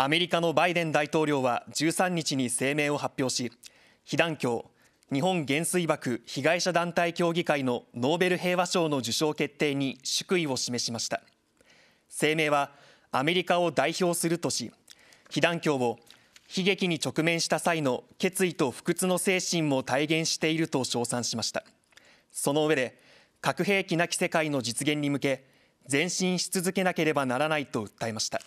アメリカのバイデン大統領は13日に声明を発表し、被団協、日本原水爆被害者団体協議会のノーベル平和賞の受賞決定に祝意を示しました。声明はアメリカを代表するとし、被団協を悲劇に直面した際の決意と不屈の精神も体現していると称賛しました。その上で、核兵器なき世界の実現に向け、前進し続けなければならないと訴えました。